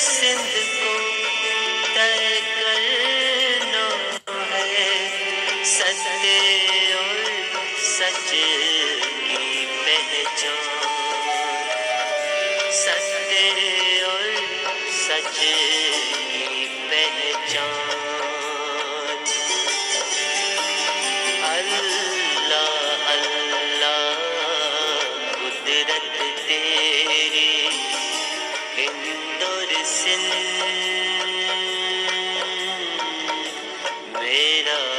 सिंध को तर करनो है सत्य और सच की पहचान सत्य और सच की पहचान तेरी सिंध मेरा